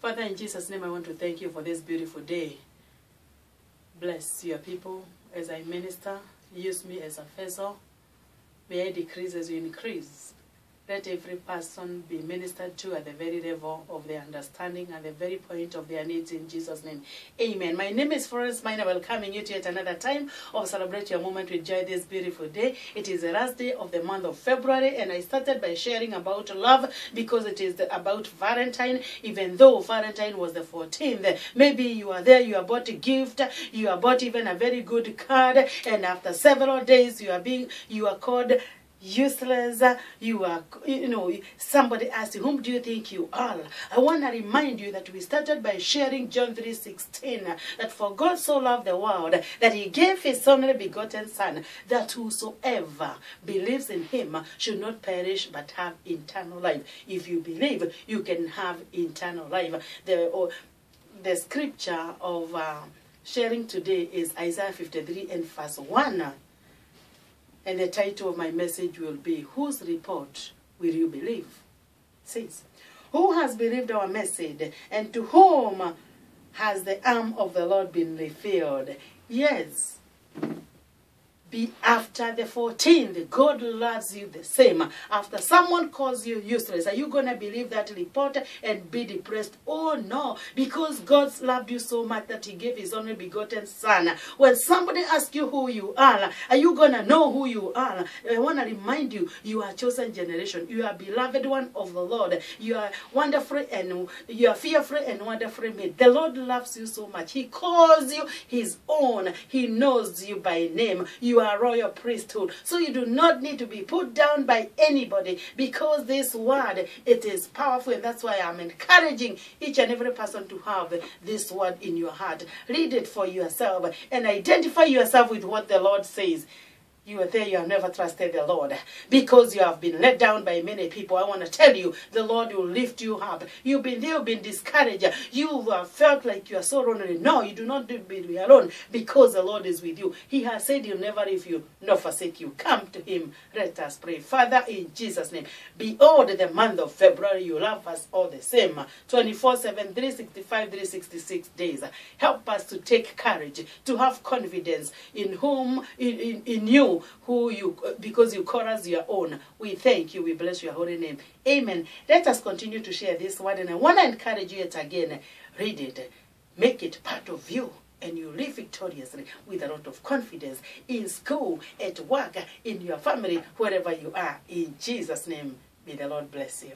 Father, in Jesus' name, I want to thank you for this beautiful day. Bless your people as I minister. Use me as a vessel. May I decrease as you increase. Let every person be ministered to at the very level of their understanding and the very point of their needs in Jesus' name. Amen. My name is Florence Minor, welcoming you to yet another time of Celebrate Your Moment with Joy this beautiful day. It is the last day of the month of February, and I started by sharing about love because it is about Valentine, even though Valentine was the 14th. Maybe you are there, you are bought a gift, you are bought even a very good card, and after several days, you are being, you are called useless. You are you know somebody asked whom do you think you are? I want to remind you that we started by sharing john 3.16 that for god so loved the world that he gave his only begotten son that whosoever believes in him should not perish but have eternal life. If you believe you can have eternal life. The or, the scripture of uh, sharing today is isaiah 53 and verse 1 and the title of my message will be Whose Report Will You Believe? Says, Who has believed our message, and to whom has the arm of the Lord been revealed? Yes, be after the 14th. God loves you the same. After someone calls you useless, are you going to believe that report and be depressed? Oh no, because God loved you so much that he gave his only begotten son. When somebody asks you who you are, are you going to know who you are? I want to remind you, you are chosen generation. You are beloved one of the Lord. You are wonderful and you are fearful and wonderfully made. The Lord loves you so much. He calls you his own. He knows you by name. You are royal priesthood. So you do not need to be put down by anybody because this word, it is powerful. And that's why I'm encouraging each and every person to have this word in your heart. Read it for yourself and identify yourself with what the Lord says you are there, you have never trusted the Lord because you have been let down by many people. I want to tell you, the Lord will lift you up. You've been there, you've been discouraged. You have felt like you are so lonely. No, you do not be alone because the Lord is with you. He has said he'll never leave you nor forsake you. Come to him. Let us pray. Father, in Jesus' name, behold the month of February, you love us all the same. 24 7, 365, 366 days. Help us to take courage, to have confidence in whom, in, in, in you, who you because you call us your own. We thank you. We bless your holy name. Amen. Let us continue to share this word, and I want to encourage you yet again. Read it, make it part of you. And you live victoriously with a lot of confidence in school, at work, in your family, wherever you are. In Jesus' name, may the Lord bless you.